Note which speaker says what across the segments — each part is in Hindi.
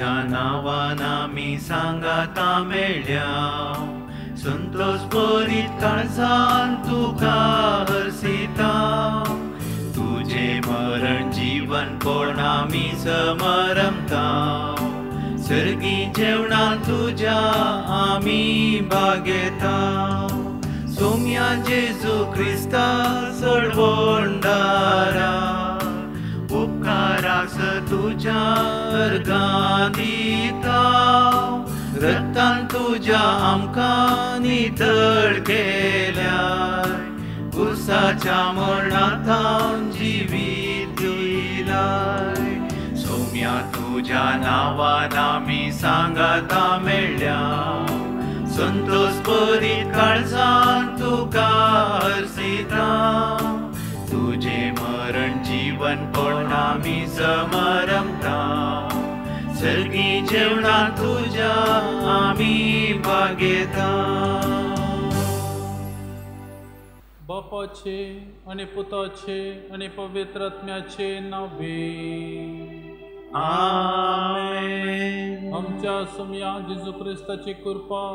Speaker 1: तुझ्या नावान आमी सांगाता मेळ्या संतोष बरीत काळजान तुका हरसिता तुझे मरण जीवन कोण आमी समरमता सर्गी जेवणा तुझ्या आमी बागेता सोम्या जेजू क्रिस्ता सडवोंडारा उपकाराक तुझ्या अर्गां दिता रक्तान तुझ्या आमकां नितळ केल्यार उसाच्या मरणांत हांव जिवीत दिलाय सोम्या तुझ्या नांवान आमी सांगाता मेळ्या संतोष बरीत मरण जीवन कोण आमी समरमता सर्गी जेवणा तुझ्या आमी बागेता
Speaker 2: बापाचे आणि पुताचे आणि पवित्र आत्म्याचे नवे
Speaker 1: आमेन
Speaker 2: आमच्या सुमया जेजू क्रिस्ताची कृपा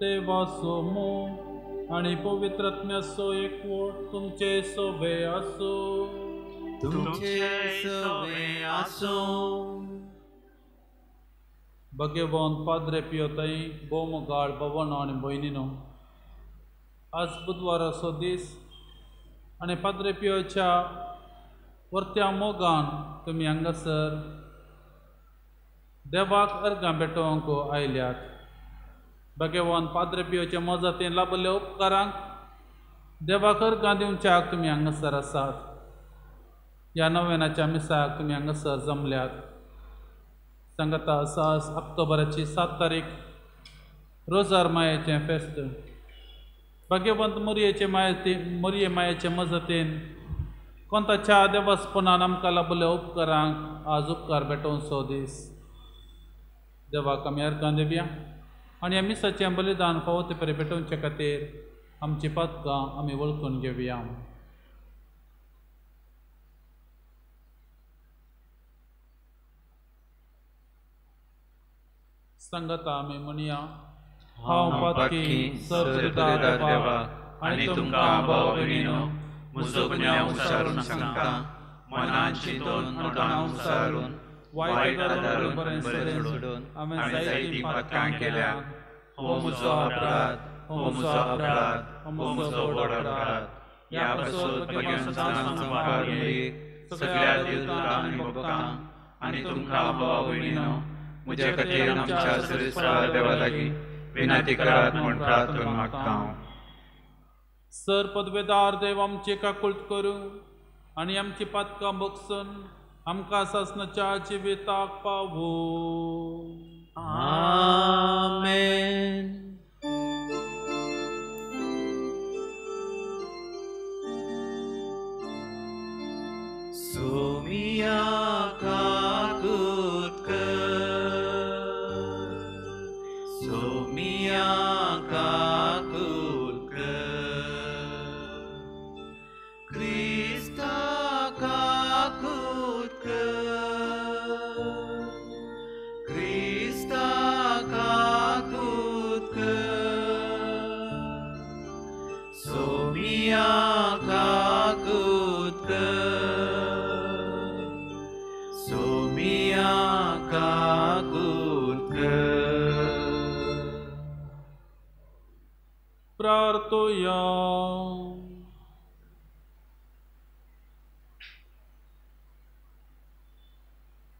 Speaker 2: देवाचो मोग आणि पवित्र आत्म्याचो एकवट तुमचे सोबे असो
Speaker 1: आसो
Speaker 2: भगवान पाद्रे पियोताई बोमगाळ भवन आणि भयणीनो आज बुधवाराचो दीस आणि पाद्रे पियोच्या वर्त्या मोगान तुमी हांगासर देवाक अर्गां भेटोवंक आयल्यात भगवान पाद्रे पियोच्या मजतीन लाभल्या उपकारांक देवाक अर्गां दिवच्याक तुमी हांगासर ह्या नव्यानाच्या मिसाक तुमी हांगासर जमल्यात. सांगता सास ऑक्टोबराची सात तारीख, रोजार मायेचें फेस्त. भाग्यवंत मोरयेचे मायेचे मोरये मायेचे मजतीन. कोणताच्या देवासपणान आमकां लाभल्या उपकारांक आज उपकार भेटोवचो दीस देवाक आमी अर्गां दिवया आनी आमी सचें बलिदान फावो ते परी भेटोवचे खातीर आमची पदकां आमी वळखून घेवया सांगता आमी म्हणया हांव पत्की
Speaker 1: सर्वदा देवा आनी तुमकां भाव भयणीनो म्हजो गुन्यांव उसारून सांगता। मनान चिंतून नोटान उसारून वायट आदारून बरें सोडून।
Speaker 2: हांवें
Speaker 1: जायतीं पातकां केल्या। हो म्हजो अपराध। हो म्हजो अपराध। हो म्हजो व्हड अपराध। ह्या पासून सगळ्या देवतांक आनी भक्तांक आनी तुमकां भाव भयणीनो विनंती करात प्रार्थना मागता हांव
Speaker 2: सर पदवेदार देव आमची काकुळट करूँ आनी आमची पातकां बगसून आमकां जिविताक पावो
Speaker 1: आमेन। सोमिया काकुतकर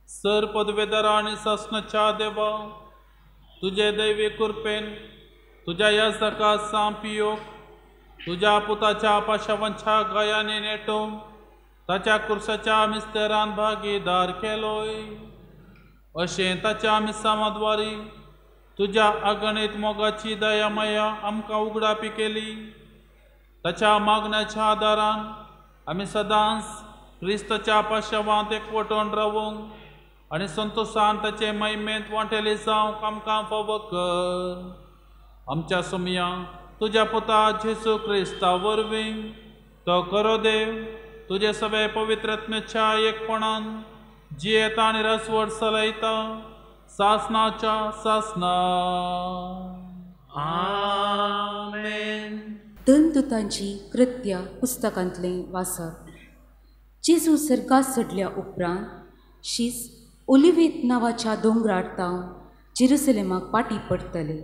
Speaker 2: सर पदवेदार आणि देवा। तुझे दैवी कृपेन तुझ्या या सका सांपियोग तुझ्या पुताच्या पाशावांच्या गायाने नेटोवन ताच्या कुर्साच्या मिस्तेरान भागीदार केलोय अशें ताच्या मिसामाद्वारी तुझ्या अगणित मोगाची दयामया आमकां उगडापी केली ताच्या मागण्याच्या आदारान आमी सदांच क्रिस्ताच्या पाशवांत एकवटून रावूंक आनी संतोशान ताचे महिमेंत वांटेले जावंक आमकां फावो कर. आमच्या सुमया तुज्या पुता जेसू क्रिस्ता वरवीं तो करो देव तुजे सगळे पवित्रत्मेच्या एकपणान जियेता आनी रसवड चलयता सासनाच्या सासना.
Speaker 3: दंतुतांची कृत्या पुस्तकांतले वाचप जेजू सर्गात चडल्या उपरांत शीस ओलिवेत नांवाच्या दोंगरार तावन जेरुसलेमाक पाटी पडटले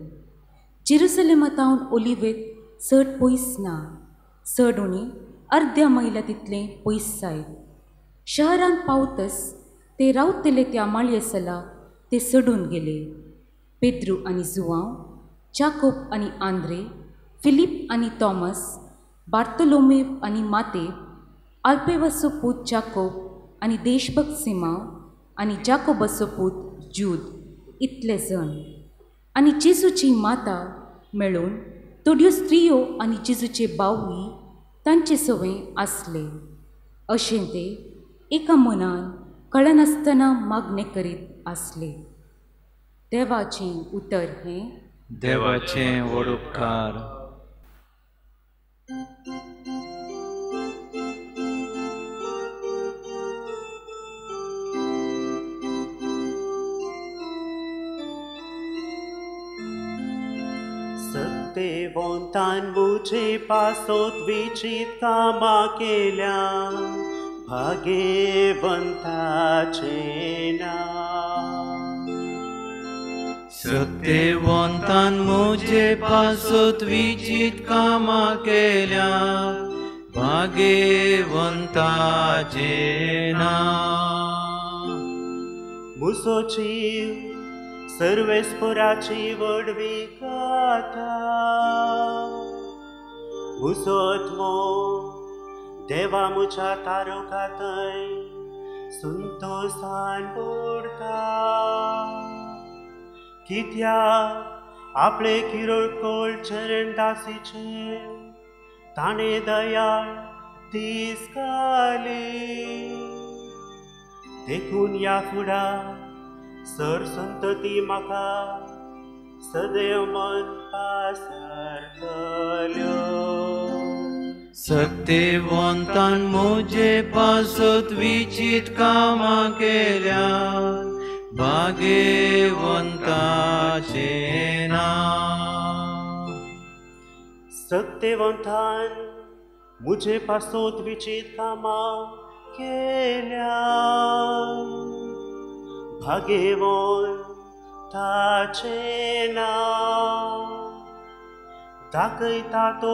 Speaker 3: जेरुसलेमातावन ओलिवेत चड पयस ना. चड उणी अर्द्या मैला तितलें पयस जायत शहरांत पावतच ते रावतले त्या माळयेसला ते सोडून गेले. पेद्रू आनी जुवांव जाकोब आनी आंद्रे फिलीप आनी थॉमस बार्तलोमेव आनी माते आल्पेवसो पूत जाकोब आनी देशभक्त सिमाव आनी जाकोबसो पूत जूद इतले जण. आनी जेजूची माता मेळून थोड्यो स्त्रियो आनी जेजूचे बावूय तांचे सवय आसले. अशें ते एका मनान कळनासतना मागणें करीत आसले देवाचें उतर हें
Speaker 1: देवाचें व्हड उपकार
Speaker 4: सत्यवंतान बुचे पासोत विचित कामा केल्या
Speaker 1: सत्यवंतान मुझे पासोत विचित कामा केल्या। भाग्यवंताचे नाव
Speaker 4: मुसोची सर्वेस्पराची वडवी गाथा मुसोत्मो देवा मुच्या तारोकातय संतोषान बोडता कित्या आपले किरकोळ चरण दासीचे ताणे दयाळ तिस्काली देखून या फुडा सर संतती म्हाका सदैव मन पासरतल्यो
Speaker 1: सत्यवंतान मुझे पासोत विचित कामा केल्या भाग्यवंताचे नाव
Speaker 4: सत्यवंतान मुझे पासोत विचित कामा केल्या भाग्यवन ताचे नाव दाखयता तो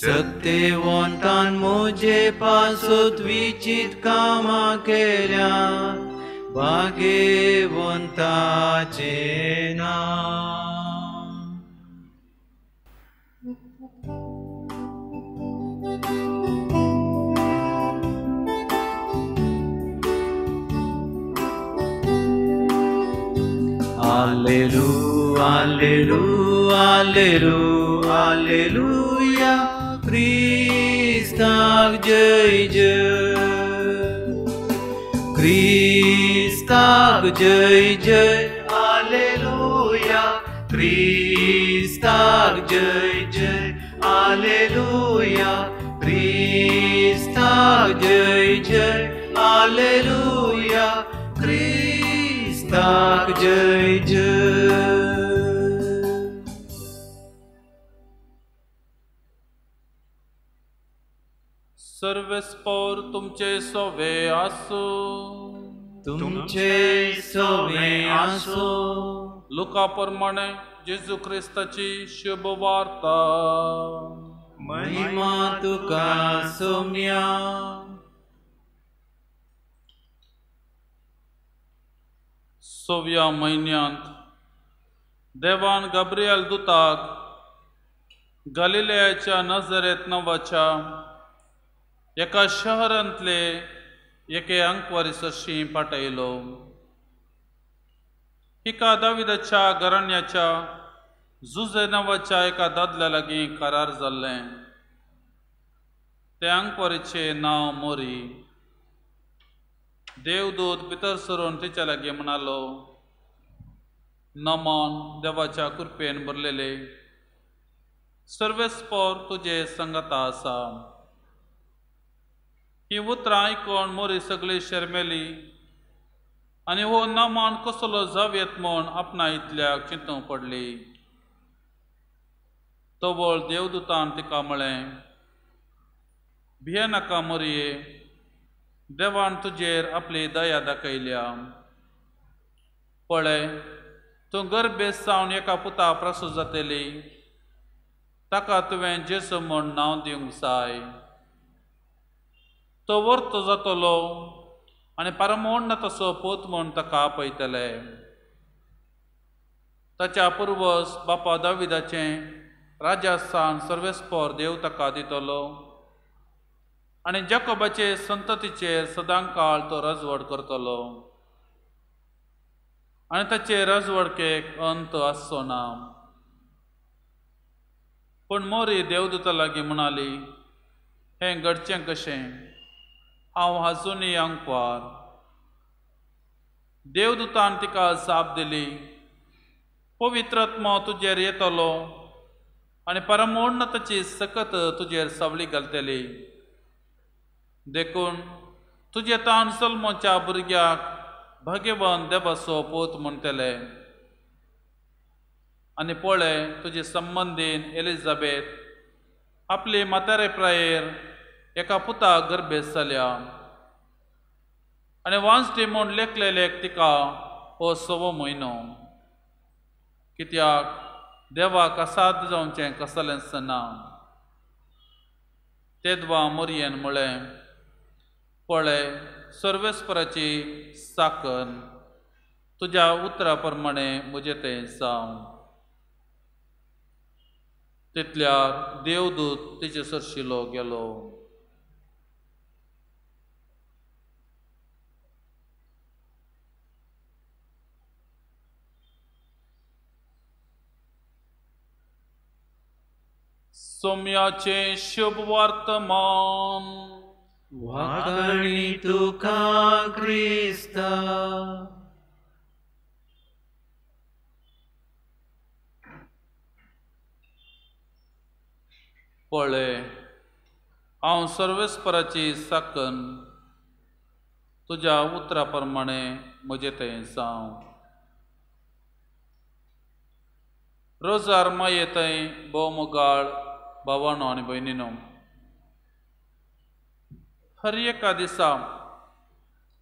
Speaker 1: सत्यवंतान मुझे पासोत विचित कामा केल्या भाग्यवंताचे नाव Allelu, allelu, allelu, alleluia, Христа, gdzie idzie? Krista, gdzie idzie? Aleluja! Krista, gdzie idzie? Aleluja! Krista, gdzie idzie? Aleluja! Krista, gdzie idzie?
Speaker 2: सर्वेस्पोर तुमचे सोवे आसो।
Speaker 1: तुमचे सवे आसो।
Speaker 2: लुका प्रमाणे जेजू क्रिस्ताची शुभ वार्ता
Speaker 1: महिमा तुका सोम्या।
Speaker 2: सोव्या म्हयन्यांत देवान गब्रियल दुताक गलिलयाच्या नजरेत नवाच्या एका शहरांतले एके अंकवरीसशी पाठयलो हिका दाविदाच्या घराण्याच्या जुजे नांवाच्या एका दादल्या लागीं करार जाल्लें। त्या पोरीचें नांव मोरी। देवदूत भितर सरून तिच्या लागीं म्हणालो, नमन, देवाच्या कृपेन भरलेले सर्वेस्पोर तुजे संगता आसा। ही उतरां आयकोन मोरी सगळी शर्मेली. आनी हो नमान कसलो जावेत म्हूण आपणा इतल्याक चिंतूंक पडली. तवळ देवदूतान तिका म्हळें भिये नाका मोरये देवान तुजेर आपली दया दाखयल्या. पळय तूं गर्भेस सावन एका पुता प्रसूत जातली ताका तुवें जेसू म्हूण नांव दिवंक जाय तो वर्त जातलो आनी परमोण्ण तसो पोत म्हूण ताका आपयतले ताच्या पुर्वज बापा दाविदाचें राजस्थान सर्वेस्पोर देव ताका दितलो. आनी जकोबाचे संततीचेर सदां काळ तो रजवड करतलो. आनी ताचे रजवडकेक अंत आसचो ना. पूण मोरी देवदूता लागीं म्हणाली हें घडचें कशें? हांव हाजूनी अंकवार देवदूतान तिका जाप दिली. पवित्रत्म तुजेर येतलो. आनी परमोन्नताची सकत तुजेर सवली घालतली. देखून तुजे तान सल्मोच्या भुरग्याक भगवान देवाचो पोत म्हणटले आनी पळय तुजे संबंदीन एलिझाबेथ आपली म्हातारे प्रायेर एका पुताक गर्भेस जाल्या आनी वांसटी म्हूण लेखलेलेक तिका हो सवो म्हयनो कित्याक? देवाक असाद जावचें कसलेंच ना तेदवा मोरयेन म्हळें पळय सर्वेस्पराची साकन तुज्या उतरा प्रमाणे म्हजें तें जावं तितल्यार देवदूत तिचे सरशिलो गेलो. सोम्याचे शुभ वर्तमान
Speaker 1: वागणी तुका क्रिस्ता।
Speaker 2: पळय हांव सर्वेस्पराची साकन। तुज्या उतरा प्रमाणे म्हजें तें जावं रोजार माये थंय भोव भयणीनो हर एका दिसा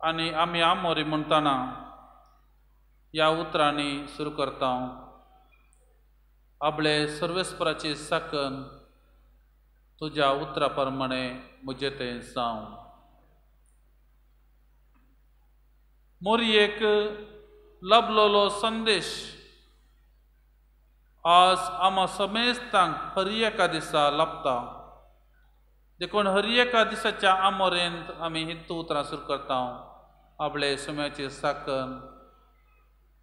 Speaker 2: आनी आमी आमोरी म्हणटाना ह्या उतरांनी सुरू करता आपले सर्वेस्पराची साकन तुज्या उतरा प्रमाणे म्हजें तें जावं मोरयेक लबलोलो संदेश आज आमा समेस्तांक हर एका दिसा लाभता देखून हर एका दिसाच्या आमोरेंत आमी हिंदू उतरां सुरू करता आपले सुम्याची साकन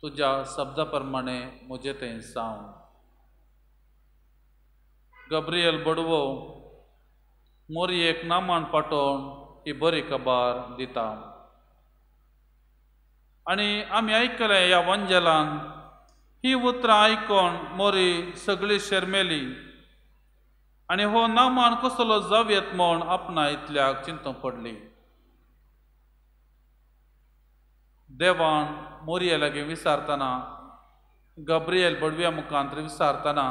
Speaker 2: तुज्या शब्दा प्रमाणे म्हजें तें जावं गब्रियल बडवो मोरयेक नामान पाठोवन ही बरी खबर दिता। आमी आयकलें ह्या वंजलान ही उतरां आयकोन मोरी सगळी शर्मेली. आनी हो नामान कसलो जव येत म्हूण आपणा इतल्याक चिंतूंक पडली. देवान मोरये लागीं विचारतना गब्रियल बडव्या मुखांत विचारतना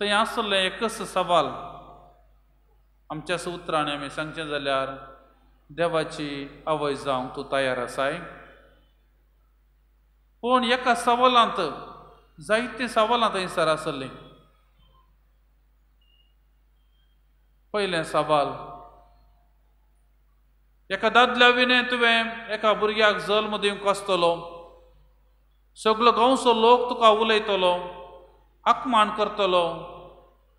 Speaker 2: थंय आसलें एकच सवाल. आमच्या उतरांनी आमी सांगचें जाल्यार देवाची आवय जावंक तूं तयार आसाय पूण एका सवालांत जायतीं सवालां थंयसर आसलीं पयलें सवाल. एका दादल्या विणें तुवें एका भुरग्याक जल्म दिवंक आसतलो सगळो गांवचो लोक तुका उलयतलो. आकमान करतलो.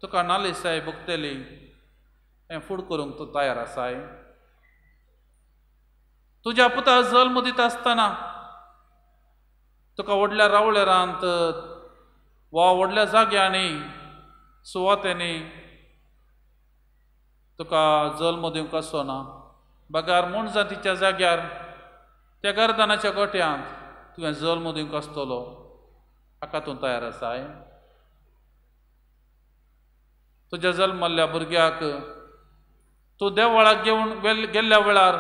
Speaker 2: तुका नालिसाय भुगतली हें फ़ूड करूंक तूं तयार आसाय तुज्या पुता जल्म दिता आसतना तुका व्हडल्या रावळेरांत वा व्हडल्या जाग्यांनी सुवातेनी तुका जल्म दिवंक आसना बागार म्हूण तिच्या जाग्यार त्या गर्दनाच्या गोट्यांत तुवें जल्म दिवंक आसतलो. हाका तूं तयार आसाय तुज्या जल्मल्ल्या भुरग्याक तूं देवळाक घेवन गेल्ल्या वेळार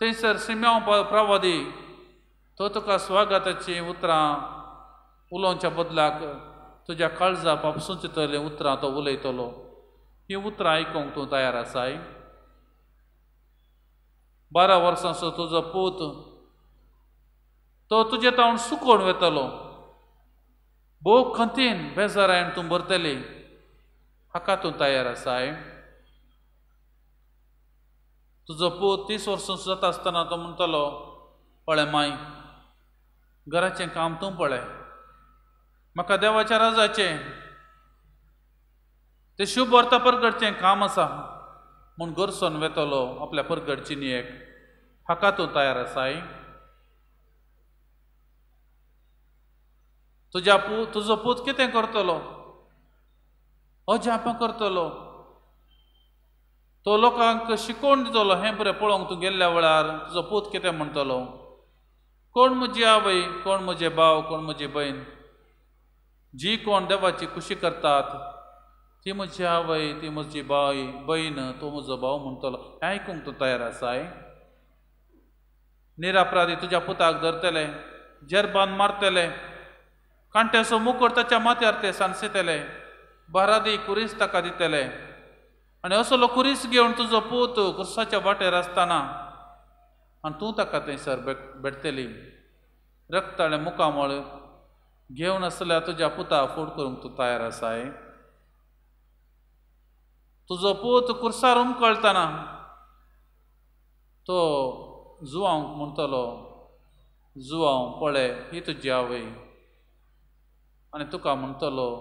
Speaker 2: थंयसर सिम्याव प्रवादी तो तुका स्वागताची उतरां, उलोवच्या बदलाक तुज्या काळजा पापसून चितले उतरां तो उलयतलो. ही उतरां आयकूंक तूं तयार आसाय? बारा वर्सांचो तुजो पूत तो तुजे तावन सुकोवन वेतलो. भोव खंतीन बेजारायण तूं भरतली. हाका तूं तयार आसाय? तुजो पूत तीस वर्सांचो जाता आसतना तो म्हणटलो, पळय माय घराचें काम तूं पळय. म्हाका देवाच्या राजाचें तें शुभ अर्थ परगडचें काम आसा म्हूण गरसोन वेतलो आपल्या परगडचिनीयेक हाका तूं तयार आसाय तुज्या पू तुजो पूत कितें करतलो? अजापां करतलो? तो लोकांक शिकोवन दितलो हें बरें पळोवंक तूं गेल्ल्या वेळार तुजो पूत कितें म्हणटलो? कोण म्हजी आवय कोण म्हजे भाव कोण म्हजी भयण जी कोण देवाची खुशी करतात ती म्हजी आवय ती म्हजी बाय भयण तो म्हजो भाव म्हणटलो हें आयकूंक तूं तयार आसाय निरापराधी तुज्या पुताक धरतले जेरबान मारतले कांट्याचो मुकुट ताच्या माथ्यार ते सांडसितले बारादी कुरीस ताका दितले. आनी असलो कुरीस घेवन तुजो पूत कुर्साच्या वाटेर आसतना तूं ताका थंयसर भेट भेटतली रक्ताळे मुकामळ घेवन आसल्यार तुज्या पुता फूट करूंक तूं तयार आसाय तुजो पूत कुर्सार उमकळटना तो जुवांक म्हणटलो जुवांव पळय ही तुजी आवय. आनी तुका म्हणटलो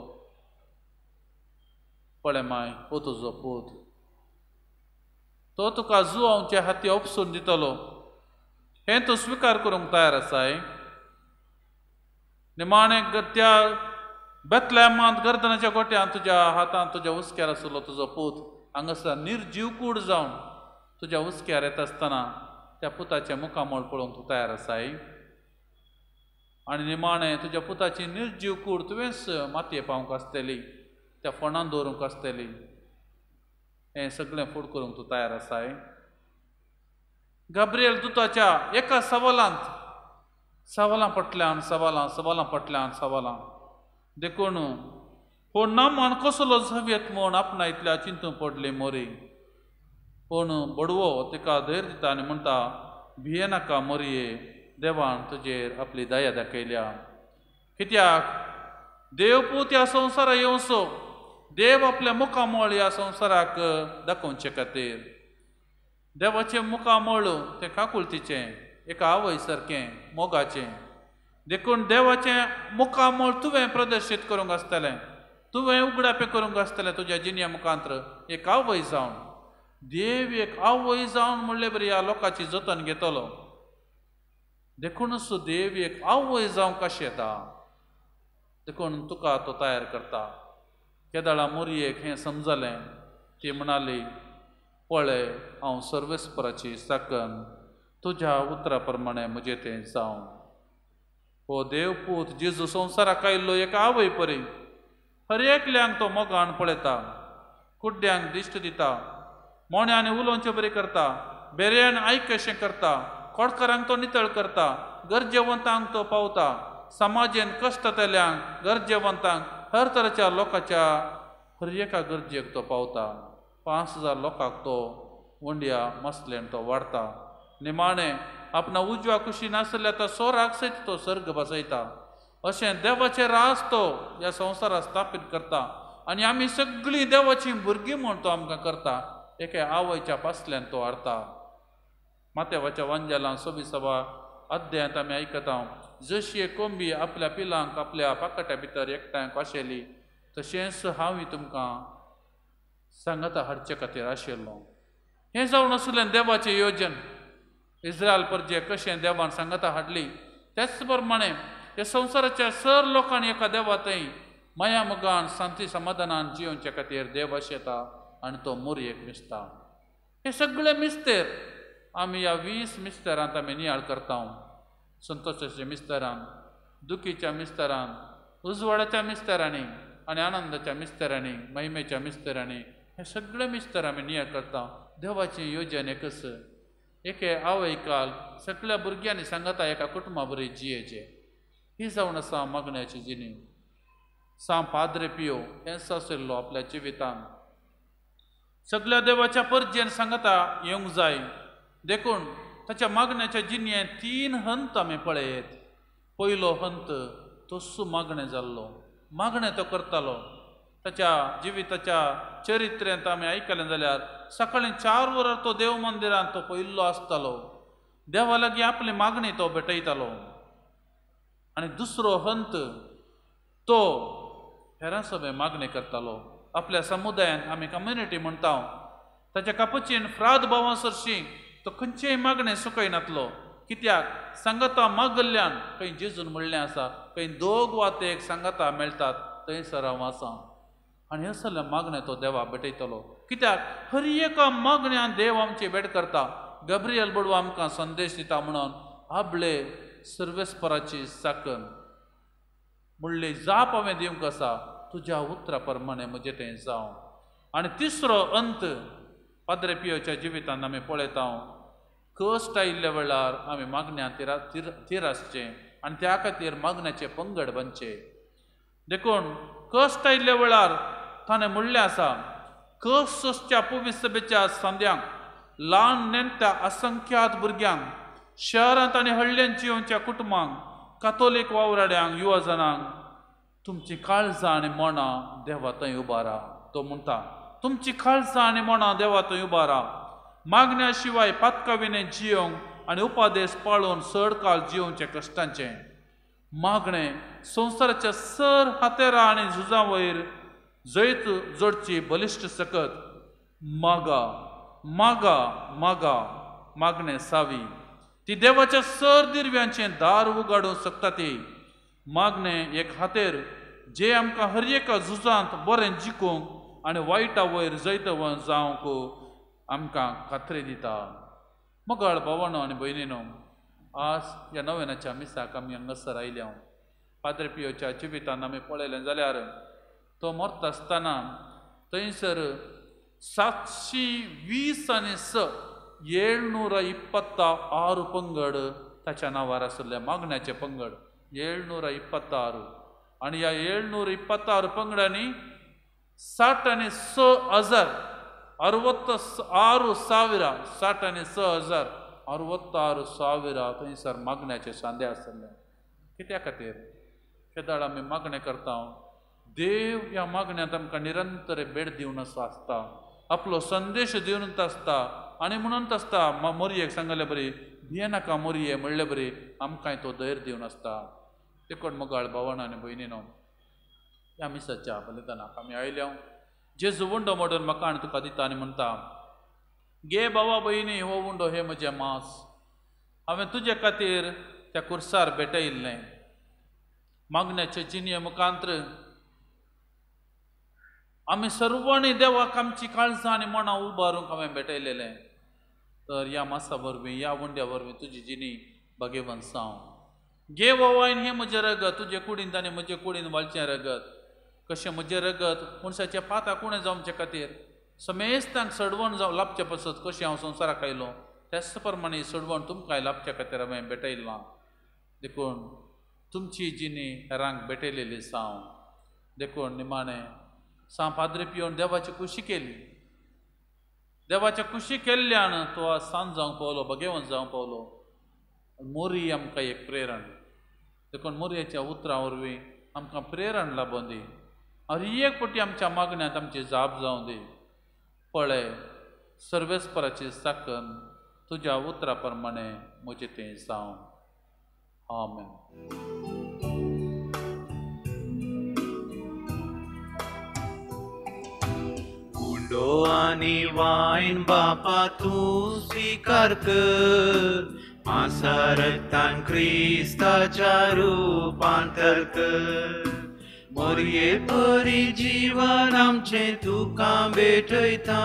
Speaker 2: पळय माय, हो तुजो पूत. तो तुका जुवांवचे हाती उपसून दितलो. हें तूं स्विकार करूंक तयार आसाय निमाणे त्या बेतलेमांत गर्दनाच्या गोट्यान तुज्या हातांत तुज्या हुस्क्यार आसलो तुजो पूत. हांगासर निर्जीव कूड जावन तुज्या हुस्क्यार येता आसतना त्या पुताचें मुखामळ पळोवंक तूं तयार आसाय आनी निमाणें तुज्या पुताची निर्जीव कूड तुवेंच मातये पावंक आसतली त्या फोंडांत दवरूंक आसतली. हें सगळें फूड करूंक तूं तयार आसाय गब्रियल दुताच्या एका सवालांत सवालां पटल्यान सवालां सवालां पटल्यान सवालां. देखून हो पूण नामान कसलो झव्यत म्हूण आपणा इतल्या चिंतू पडले मोरी. पूण बडवो तिका धैर्य दिता आनी म्हणटा भिये नाका मोरये देवान तुजेर आपली दया दाखयल्या. कित्याक? देवपूत ह्या संवसारा येवचो देव आपल्या मुखामळ ह्या संवसाराक दाखोवचे खातीर. देवाचें मुखामळ तें काकुळतीचें एका आवय सारकें, मोगाचें. देखून देवाचें मुखामळ तुवें प्रदर्शीत करूंक आसतलें. तुवें उगडापें करूंक आसतलें तुज्या जिन्या मुखांत्र एक आवय जावन. देव एक आवय जावन म्हणले बरी ह्या जतन घेतलो. देखूनच देव एक आवय जावंक कशें येता? देखून तुका तो तयार करता. केदाळा मोरयेक हें समजलें. ती म्हणाली पळय हांव सर्वेस्पराची साकन तुज्या उतरा प्रमाणे म्हजें तें जावं हो देवपूत जेजू संवसाराक आयिल्लो एका आवय परी. हर एकल्यांक तो मोगान पळयता कुड्ड्यांक दिश्ट दिता मोण्यानी उलोवचें बरें करता बेऱ्यान आयक कशें करता कोडकारांक तो नितळ करता गरजेवंतांक तो पावता समाजेन कश्ट तेल्यांक गरजेवंतांक हर तरेच्या लोकांच्या हर एका गरजेक तो पावता. पांच हजार लोकांक तो उंडिया मसलेन तो वाडता निमाणें आपणा उजव्या कुशी नासल्या तो सोराक सयत तो सर्ग बसयता अशें देवाचें रास तो ह्या संवसाराक स्थापीत करता आनी आमी सगळीं देवाचीं भुरगीं म्हूण तो आमकां करता एके आवयच्या पासल्यान तो हाडता मातेवाच्या वांजेलां सोबी सभा अध्यायांत आमी आयकता जशी एक कोंबी आपल्या पिलांक आपल्या पाकट्या भितर एकठांय आशिल्ली तशेंच हांवूय तुमकां सांगता हाडचे खातीर आशिल्लो हें जावन आसलें देवाचें योजन. इस्रायल परजे कशें देवान सांगता हाडली. त्याच प्रमाणे ह्या संवसाराच्या सर लोकांनी एका देवा थंय माया मुगान शांती समाधानान जियोवचे खातीर देव येता आनी तो मोरयेक मिसता. हे सगळे मिस्तेर आमी ह्या वीस मिस्तेरांत आमी नियाळ करता संतोशाच्या मिस्तेरान दुखीच्या मिस्तेरान उजवाडाच्या मिस्तेरांनी आनी आनंदाच्या मिस्तेरांनी महिमेच्या मिस्तेरांनी हे सगळें मिस्तर आमी नियाळ करता. देवाची येवजण एकच एके आवयकाल सगळ्या भुरग्यांनी सांगता एका कुटुंबा बरी जियेचे ही जावन आसा मागण्याची जिणी सां पाद्रे पियो हें आशिल्लो आपल्या जिवितान. सगळ्या देवाच्या परजेन सांगता येवंक जाय देखून ताच्या मागण्याच्या जिणयेन तीन हंत आमी पळयत पयलो हंत तस्सू मागणें जाल्लो. मागणें तो करतालो. ताच्या जिविताच्या चरित्रेंत आमी आयकलें जाल्यार सकाळीं चार वरां तो देव मंदिरांत तो पयल्लो आसतालो. देवा लागीं आपली मागणी तो भेटयतालो. आनी दुसरो हंत तो हेरां सभे मागणी करतालो. आपल्या समुदायान आमी कम्युनिटी म्हणटा ताच्या कापचीन फ्राद भावां सरशी तो खंयचेय मागणें सुकयनातलो. कित्याक? सांगता मागल्ल्यान खंय जेजून म्हणलें आसा खंय दोग वा सांगता मेळटात थंयसर हांव आसा आनी हे सगळ्या मागणें तो देवा भेटयतलो. कित्याक? हर एका मागण्यान देव आमची भेट करता. गब्रियल बडवा आमकां संदेश दिता म्हणून आपले सर्वेस्पराची साकन म्हणली जाप हांवें दिवंक आसा तुज्या उतरा प्रमाणे म्हजें तें जावं. आनी तिसरो अंत पाद्रे पियोच्या जिवितान आमी पळयता. कश्ट आयिल्ल्या वेळार आमी मागण्या तिरा तिर तीर आसचें आनी त्या खातीर मागण्याचे पंगड बांदचे देखून कश्ट आयिल्ल्या वेळार 탄에 몰려서 거스스자 सभेच्या संद्यांक ल्हान नेणत्या असंख्यात भुरग्यांक शहरांत आनी हळ्ळेन जिवनच्या कुटुंबांक कातोलीक वावराड्यांक युवाजणांक तुमची काळजां आनी मोणां देवा थंय उबारा तो म्हणटा तुमची काळजां आनी मोणां देवा थंय उबारा मागण्या शिवाय पातकाविने जियोंक आनी उपादेश पाळून सड काळ जिवचे कश्टांचें मागणें संवसाराच्या सर हातेरां आनी झुजां वयर जैत जोडची बलिष्ठ सकत मागा मागा मागा मागणें सावी. ती देवाच्या सर दिरव्यांचे दार उगाडूंक शकता ती. मागणें एक हातेर जे आमकां हर एका झुजांत बरें जिखूंक आनी वायटा वयर जैत जावंक आमकां खात्री दिता. मगळ भावनो आनी भयणीनो आज ह्या नव्यानाच्या मिसाक आमी हांगासर आयल्या. पात्र पियोच्या जिवितान आमी पळयलें जाल्यार तो मरता आसतना थंयसर सातशी वीस आनी स ಏಳ್ನೂರ ಇಪ್ಪತ್ತ ಆರು पंगड ताच्या नांवार आसले मागण्याचे पंगड ಏಳ್ನೂರ ಇಪ್ಪತ್ತಾರು आनी ह्या ಏಳ್ನೂರ ಇಪ್ಪತ್ತಾರು पंगडांनी साठ आनी स हजार ಅರವತ್ತ ಆರು ಸಾವಿರ साठ आनी स हजार अरवत्तारू ಸಾವಿರ थंयसर मागण्याचे सांदे आसले कित्या खातीर केदाळ आमी मागणें करता देव ह्या मागण्यांत आमकां निरंतर भेट दिवन असो आसता आपलो संदेश दिवनच आसता आनी म्हणून आसता मोरयेक सांगले बरी भिये नाका मोरये म्हणले बरी आमकांय तो धैर्य दिवन आसता देखून मोगाळ भावण आनी भयणीनो ह्या मिसाच्या बलिदानाक आमी आयल्या जेजू उंडो मोडून म्हाका आनी तुका दिता आनी म्हणटा गे बाबा भयणी हो उंडो हे म्हजें मांस. हांवें तुजे खातीर त्या कुर्सार भेटयिल्लें. मागण्याचे जिनये मुखांत्र आमी सर्वांनी देवाक आमची काळजां आनी मनां उबारूंक हांवें भेटयलेलें तर ह्या मासा वरवीं ह्या वंड्या वरवीं तुजी जिणी भगेवन साव. गे ववायन हें म्हजें रगत तुजे कुडींत आनी म्हजे कुडीन वालचें रगत. कशें म्हजें रगत मनशाच्या पाता कुणें जावचे खातीर? समेस्तान सडवण जावं लाभचें पसत कशें हांव संवसाराक आयलो? त्याच प्रमाणे सडवण तुमकांय लाभच्या खातीर हांवें भेटयलां. देखून तुमची जिणी हेरांक भेटयलेली साव. देखून निमाणें सा पाद्री पिवन देवाची कुशी केली. देवाच्या कुशी केल्ल्यान तो आज सांज जावंक पावलो भगेवन जावंक पावलो. मोरी आमकां एक प्रेरण. देखून मोरयेच्या उतरां वरवीं आमकां प्रेरण लाबोवन दी आनी एक पटी आमच्या मागण्यांत आमची जाप जावं दी. पळय सर्वेस्पराची साकन तुज्या उतरा प्रमाणे म्हजें तें जावं. आमेन.
Speaker 1: उंडो आणि वाईन बापा तू स्वीकार कर मासा रक्तान क्रिस्ताच्या रूपांतर कर मोरये परी जीवन आमचे तुका भेटयता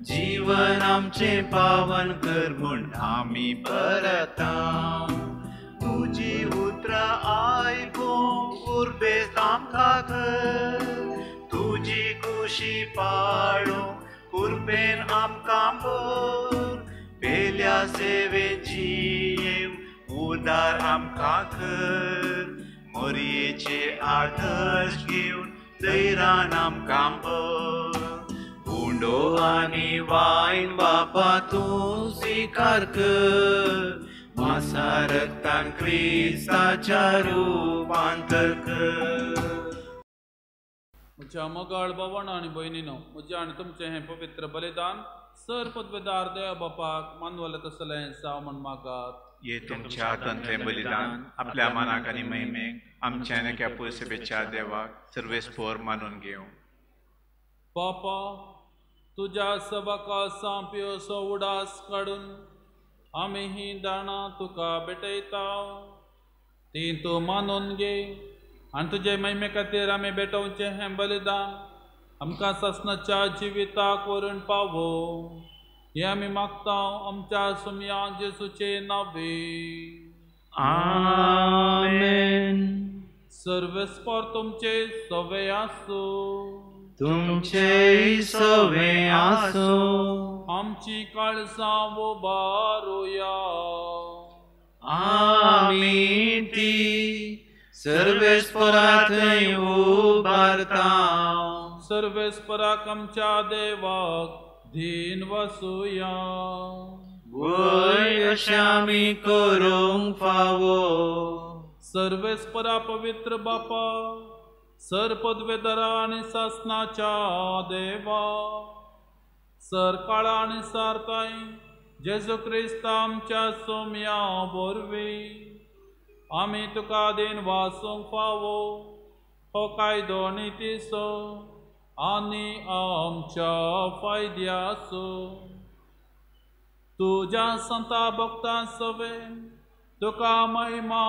Speaker 1: जीवन आमचे पावन कर म्हूण आमी परता
Speaker 4: तुजी उतरां आयकूंक कुर्बेस्त आमकां कर कुशी पाळूंक कुर्बेन आमकां भर पेल्या सेवेची उदार आमकां कर मोरयेचे आदर्श घेवन दैरान आमकां भर
Speaker 1: उंडो आनी वायन बापा तूं स्विकार कर। मासा रक्तान क्रिस्ताच्या
Speaker 2: म्हज्या मोगाळ भावण आनी भयणीनो म्हजें आनी तुमचें हें पवित्र बलिदान सर पदवेदार देव बापाक मानवलें तसलें जाव म्हण मागात
Speaker 1: ये तुमच्या हातांतलें बलिदान आपल्या मनाक आनी महिमेक आमच्या नक्या पयसपेच्या देवाक सर्वेस्पोर मानून घेवं
Speaker 2: बापा तुज्या सबाका सो उडास काडून आमी ही दाणां तुका भेटयता ती तूं मानून घे आनी तुजे महिमे खातीर आमी भेटोवचें हें बलिदान आमकां ससनाच्या जिविताक व्हरून पावो हें आमी मागता आमच्या सुमया जेसूचे नावे
Speaker 1: आमेन।
Speaker 2: सर्वेस्पर तुमचे सवे आसूं
Speaker 1: तुमचे सवे आसो
Speaker 2: आमची काळजां उबारुया
Speaker 1: आमी ती सर्वेस्परात उबारता
Speaker 2: सर्वेस्पराक आमच्या देवाक धीन वसुया
Speaker 1: वय अशें आमी फावो
Speaker 2: सर्वेस्परा पवित्र बापा सर पदवेदरा आनी सासनाच्या देवा। सर काळा आनी सारताय जेजू क्रिस्त आमच्या सोम्या बोरवी। आमी तुका दिन वासूंक फावो हो कायदो नितीसो, आनी आमच्या फायद्याचो तुज्या संता भक्ता सवे, तुका महिमा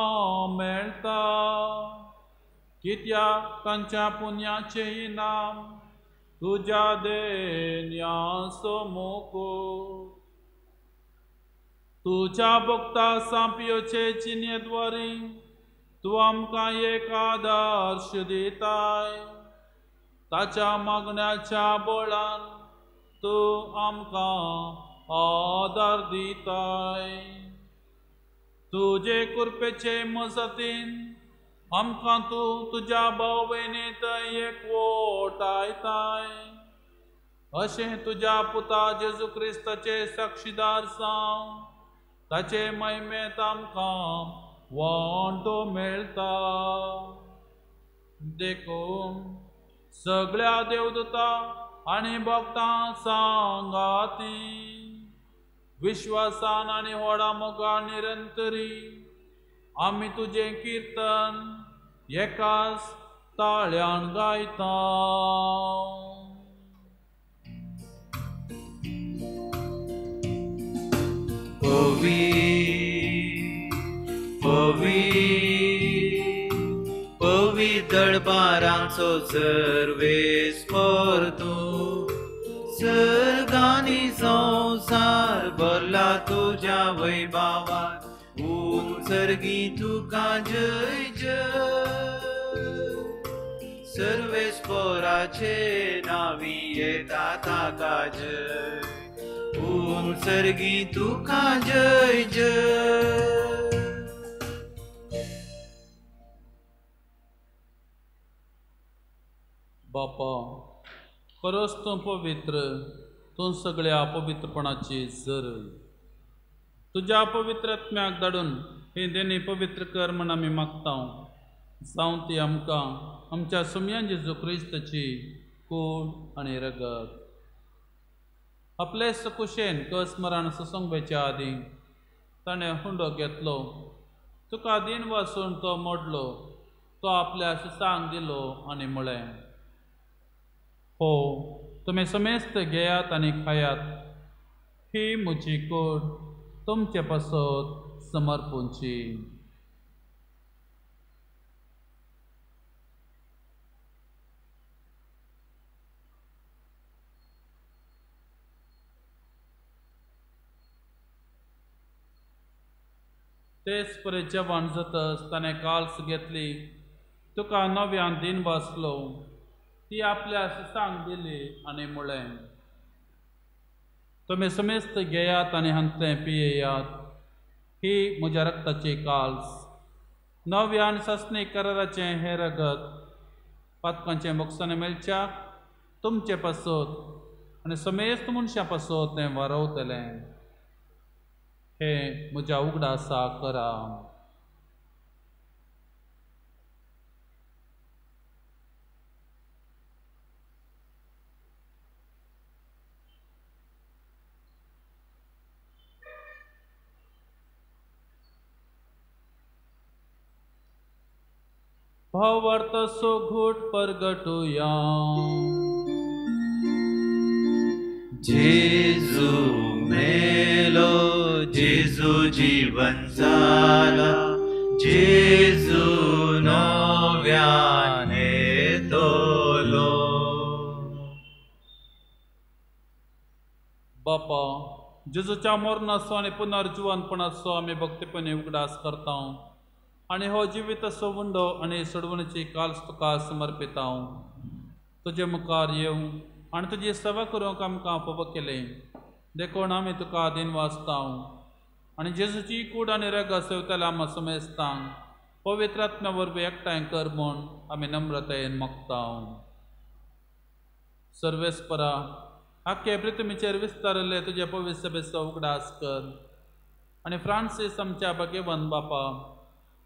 Speaker 2: मेळटा कित्याक तांच्या पुण्याचे इनाम तुज्या देण्या समोको तुज्या भक्ता सापयोचे चिन्यद्वारी तूं आमकां एक आदर्श दिताय ताच्या मागण्याच्या बळान तूं आमकां आदार दिताय तुजे कृपेचे मजतीन आमकां तूं तुज्या भाव भयणीत एकवोट आयताय अशें तुज्या पुता जेजू क्रिस्ताचे साक्षीदार जावं ताचे महिमेत आमकां वंटो मेळटा देखून सगळ्या देवदूता आनी भक्तां सांगाती। विश्वासान आनी व्हडा मोगा निरंतरी। आमी तुजें किर्तन एकाच ताळ्यान गायता।
Speaker 1: पवी पवी पवी दळबारांचो सर्वेस तूं सर्गानी संसार भरला तुज्या वैभावात उत्सर्गी तुका जय जय सर्वेस्पराचे नावी येता ताका जय। उत्सर्गी तुका जय जय
Speaker 2: बापा, खरोच तूं पवित्र तूं सगळ्या पवित्रपणाची जर. तुज्या पवित्रत्म्याक धाडून हे देणी पवित्र कर म्हण आमी मागता जावं ती आमकां, आमच्या सुमयान जेजू क्रिस्ताची कूड आनी रगत आपले कुशेन कस्मरण मरण ससंगेच्या आदी ताणें हुंडो घेतलो. तुका दिन वाचून तो मोडलो. तो आपल्या शिसांक दिलो आनी म्हळें हो तुमी समेस्त घेयात आनी खायात. ही म्हजी कूड तुमचे पासत समर्पूंची तेच परे जेवण जातच ताणें काल्स घेतली तुका नव्यान दिन बसलो। ती आपल्या सिसांक दिली आनी म्हळें तुमी समेस्त घेयात आनी हंतलें पियेयात ही म्हज्या रक्ताची काल्स। नव्यान सस्ने कराराचें हें रगत पातकांचें मोक्षाने मेळच्या तुमचे पासत आनी समेस्त मनशां पासत तें वारवतलें। हे उगड़ा सा करा। भावार्थ सो घोट परगटुया
Speaker 1: जेजू मेलो जेजू जीवन जाला जेजू नव्याने तोलो।
Speaker 2: बापा जेजूच्या मरणाचो आनी पुनर्जीवनपणाचो आमी भक्तीपणे उगडास करता आनी हो जिवीत सोवंडो आनी सोडवणेची काल्स तुका समर्पिता तुजे मुखार येवं आनी तुजी सेवा करूंक आमकां फोब केलें देखून आमी तुका दिन वाचता आनी जेजूची कूड आनी रग सेवतल्या आम समेस्तांक पवित्रात्म्या वरवीं एकठांय कर म्हूण आमी नम्रतायेन मागता सर्वेस्परा आख्खे पृथ्वीचेर विस्तारले तुजे पवित्र सभेचो उगडास कर। आनी फ्रांसीस आमच्या भगेवन बापा।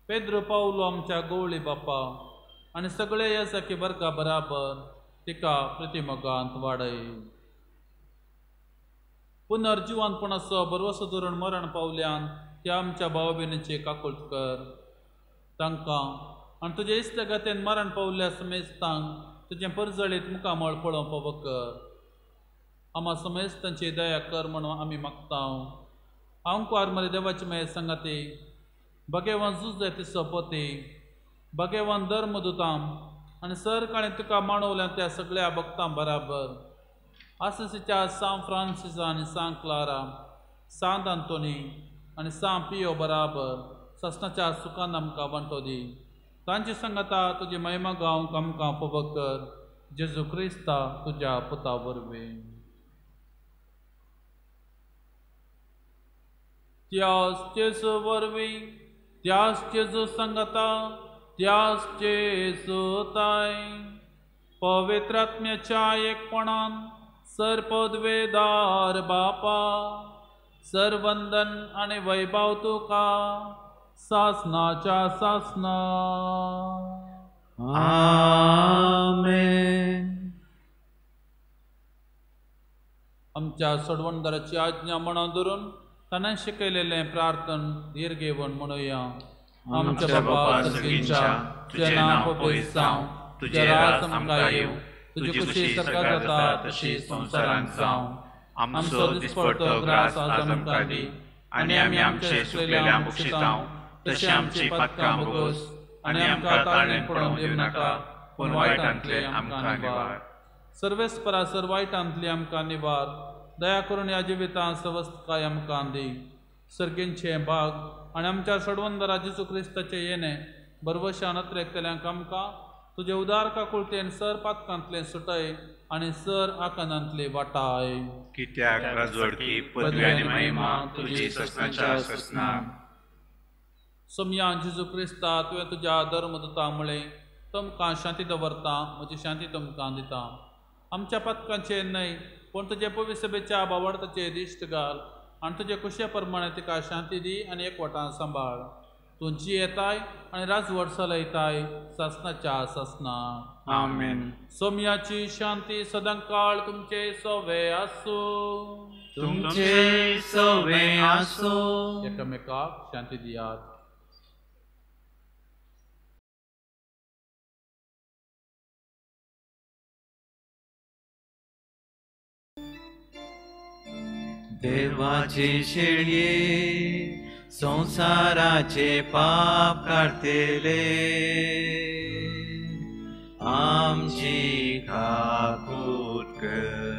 Speaker 2: पेद्रो पावलो आमच्या गवळी बापा। आनी सगळे येसाकी वर्गा बराबर। तिका प्रतिमगांत वाडय पुनर्जिवनपणाचो बरवसो धरून मरण पावल्यान त्या आमच्या भाव भयणीचे काकुळत कर. तांकां आनी तुजे इश्टगतेन मरण पावल्या समेस्तांक तुजें परजळीत मुखामळ पळोवप कर आमा समेस्तांची दया कर म्हणून आमी मागतांव. हांव आरमरे देवाची मागीर संगती. भगेवन झुजले ती सोपती धर्म धर्मदुताम आनी सर काळें तुका मांडवल्यान त्या सगळ्या भक्तां बराबर आसिसीच्या सांव फ्रांसिसा आनी सांव क्लारा सांत आंतोनी आनी सांव पियो बराबर ससनाच्या सुखान आमकां वांटो दी तांची संगता तुजी महिमा गावंक आमकां फोब कर जेजू क्रिस्ता तुज्या पुता वरवीं त्याच जेजू वरवीं त्याच जेजू संगता त्याच ताय पवित्रात्म्याच्या एकपणान सरपदवेदार बापा सरवंदन आनी वैभव तुका सासनाच्या सासना।
Speaker 1: आमेन।
Speaker 2: आमच्या सोडवणदाराची आज्ञा म्हणून धरून ताणें शिकयलेलें प्रार्थन धीर घेवन म्हणुया.
Speaker 5: आमच्या बापा सगळींच्या तुझें नांव पवित्र जावं तुजें राज आमकां येवं तुजी खुशी सकाळ जाता तशी संवसारांत जावं आमचो दिसपडटो ग्रास आज आमकां दी आनी आमी आमचे सुकलेल्या बक्षितांव तशी आमची पातकां बोगोस आनी आमकां ताळणें पडोवंक दिवं नाका पूण वायटांतले आमकां निवार
Speaker 2: आमकां दया करून ह्या जिवितांत सवस्तकाय आमकां दी सर्गींचे भाग आनी आमच्या सडवंदरा जेजू क्रिस्ताचे येणे बरवशान अत्रेकतल्यांक आमकां तुजे उदार काकुळतेन सर पातकांतले सुटय आनी सर आकांतांतले वाटाय.
Speaker 5: कित्याक राजवडकी पदवी महिमा ससनाच्या
Speaker 2: सोमया जेजू क्रिस्ता तुवें तुज्या धर्मदुता मुळे तुमकां शांती दवरता म्हजी शांती तुमकां दिता आमच्या पथकांचे न्हय पूण तुजे पवित्र सभेच्या भावार्थाचे दिश्ट घाल आनी तुजे कुशे प्रमाणे तिका शांती दी आनी एकवटान सांबाळ तुमची येताय आनी राजवट चलयताय ससनाच्या ससना।
Speaker 5: आमेन।
Speaker 2: सोम्याची शांती सदांकाळ तुमचे सोवे आसूं
Speaker 1: तुमचे सवे आसो
Speaker 2: एकामेकाक शांती दियात।
Speaker 1: देवाचे शेळये संसाराचे पाप काढतेले. आमची कर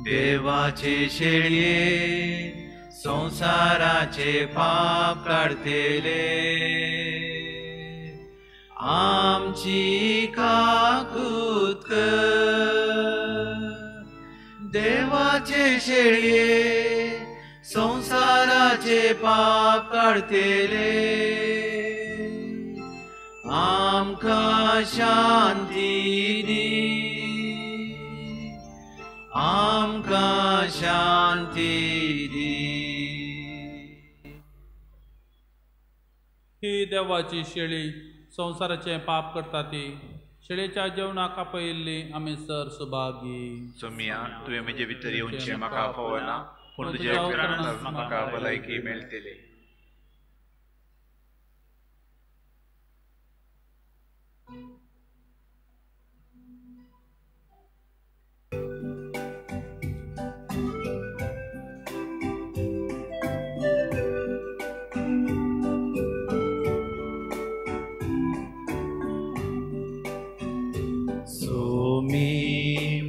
Speaker 1: देवाचे शेळये संसाराचे पाप काढतेले. आमची काकूत कर देवाचे शेळये संसाराचे पाप काढतेले. आमकां शांती दी. आमकां शांती दी.
Speaker 2: ही देवाची शेळी संसाराचे पाप करता ती.
Speaker 1: Celea jauna kapele amesar sebagi. Sumia, tu yang menjadi teria unce maka apa wana, pun tu jadi kerana maka apa lagi meltele.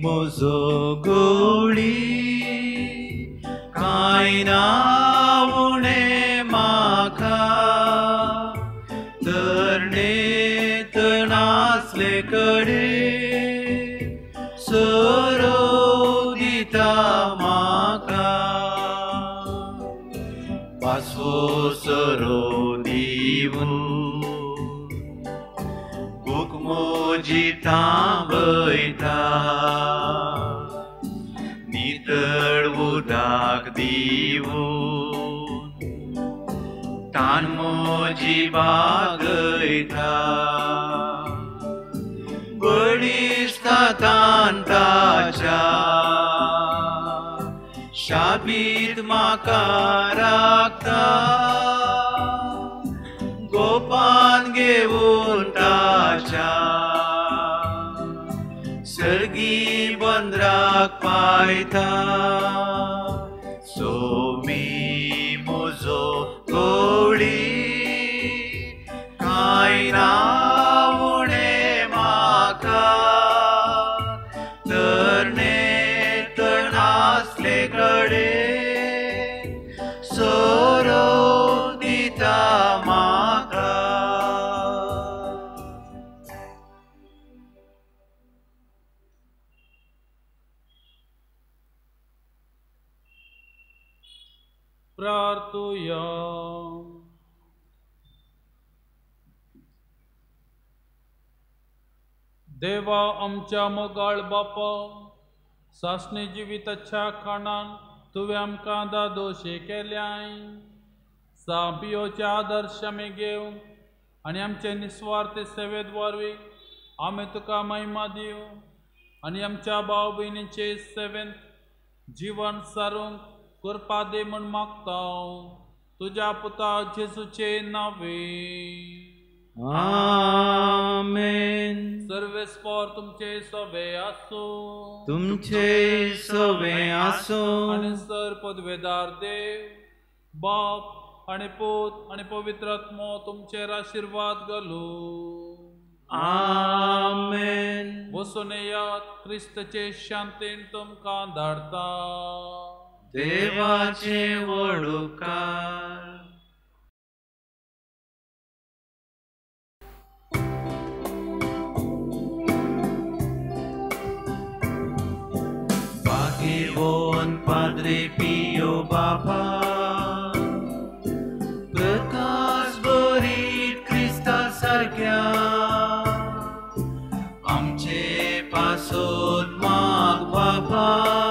Speaker 1: mozogul राखता गोपान घेऊन सर्गी पायता
Speaker 2: प्रार्थुया देवा आमच्या मोगाळ बापा सासणी जिविताच्या खाणान तुवें आमकां दादोशे केल्याय साबियोचे आदर्श आमी घेवं आनी आमचे निस्वार्थ सेवेत वरवी आमी तुका महिमा दिवं आनी आमच्या भाव भयणीचे सेवेंत जीवन सारूंक करपा दे म्हण मागता तुझा पुता जेजूचे नावे।
Speaker 1: आमेन।
Speaker 2: सर्वेस्पर तुमचे सवे आसो।
Speaker 1: तुमचे सवे आसो।
Speaker 2: आणि सर पदवेदार देव बाप आणि पूत आणि पवित्र आत्मो तुमचेर आशीर्वाद घालू।
Speaker 1: आमेन।
Speaker 2: वसून यात क्रिस्तचे शांतीन तुमकां धाडता।
Speaker 1: देवाचे वडुकार Pagewon Padre Pio Baba प्रकाश बरीत क्रिस्ता सारख्या आमचे पासोत माग बाबा. सलच्या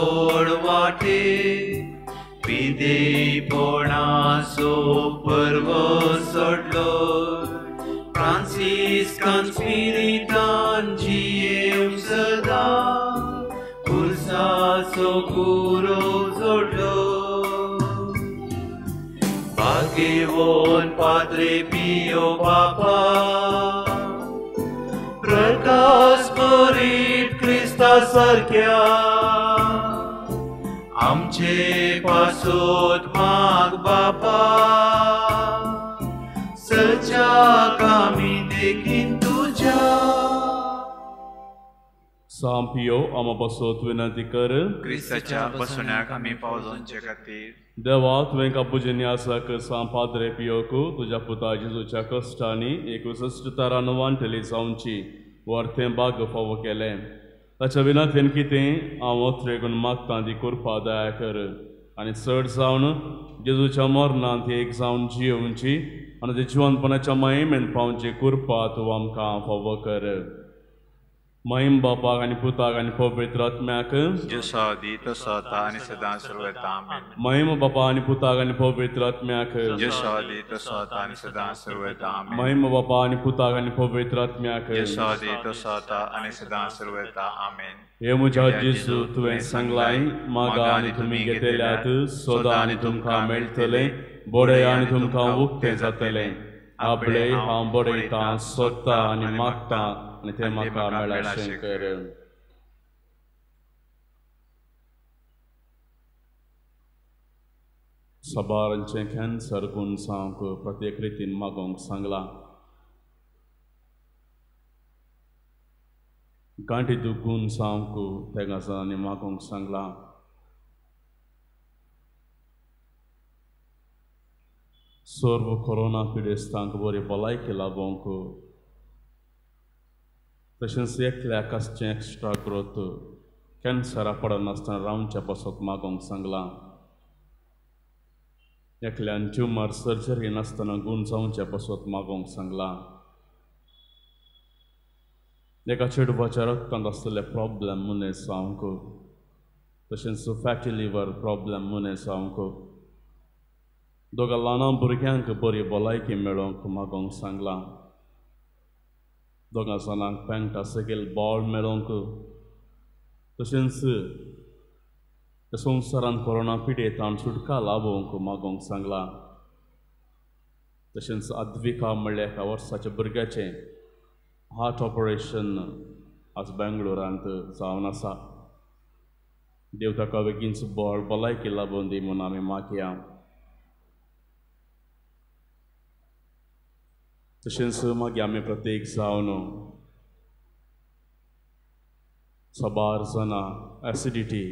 Speaker 1: दुर्बोड वाटे विदेयपणाचो पर्व सोडलो. फ्रांसिस्कान स्पिरितान जियेव सदा उर्साचो गुरो जोडलो भाग्यवोन पाद्रे पियो बापा प्रकाश बरीत क्रिस्ता सारख्या आमचे पासोत माग बापा। सच्या
Speaker 4: देखीन तुझ्या
Speaker 6: सामपियो आम्हा बसोत विनंती कर।
Speaker 1: क्रिस्ताच्या बसण्याक आमी पावलोंचे खातीर
Speaker 6: देवा तुवें कापुजिनी आसा कर सांपाद्रे पियोकू तुझ्या पुता जेजूच्या कश्टांनी एकसश्ट तरान वांटली जावची वर्तें बाग फावो केलें। ताच्या विनंतीन कितें हांव ओत्रेगून मागतां ती कुरपा दया कर आनी चड जावन जेजूच्या मरणांत एक जावन जियोवची आनी ते जिवनपणाच्या महिमेन पावची कुरपा तूं आमकां फावो कर महिम बापाक आनी पुताक आनी पवित्र आत्म्याक
Speaker 1: जसो आदी तसो आता आनी सदां सर्व आमेन
Speaker 6: महिम बापा आनी पुताक आनी पवित्र आत्म्याक
Speaker 1: जसो आदी तसो आता आनी सदां सर्व आमेन
Speaker 6: महिम बापा आनी पुताक आनी पवित्र आत्म्याक
Speaker 1: जसो आदी तसो आता आनी सदां सर्व आमेन
Speaker 6: हे म्हज्या जेजू तुवें सांगलाय मागा आनी तुमी घेतल्यात सोदा आनी तुमकां मेळटले बोडे आनी तुमकां उक्तें जातलें आपले हांव बडयतां सोदतां आनी मागतां અને તેમાં કામેળા Shankar Sabarınçenken sargun sanku pratyakritin magong sangla. Ganti dugun sanku tegasani magong sangla. Sorbu korona pidestankı bori balay ki labonku भलायकी लाबोंक तशेंच एकल्या कसचें एक्स्ट्रा ग्रोथ कॅन्सरा पडनासतना रावच्या बसत मागोंक सांगलां एकल्यान ट्युमर सर्जरी नासतना गुण जावच्या बसत मागोंक सांगलां एका चेडवाच्या रक्तांत आसलेले प्रॉब्लेम मनीस जावंक तशेंच फॅटी लिवर प्रॉब्लेम मनीस जावंक दोगा ल्हान भुरग्यांक बरी भलायकी मेळोवंक सांगलां सकयल बॉल मेळोवंक तशेंच त्या संवसारान कोरोना पिडेतान सुटका लाभोवंक मागोंक सांगलां। तशेंच अद्विका म्हणल्या एका वर्साच्या भुरग्याचें हार्ट ऑपरेशन आज बेंगलोरांत जावन आसा देव ताका बेगीनच बळ भलायकी लाबोवन दी म्हूण आमी तशेंच मागीर आमी प्रत्येक जावन सबार जाणां एसिडिटी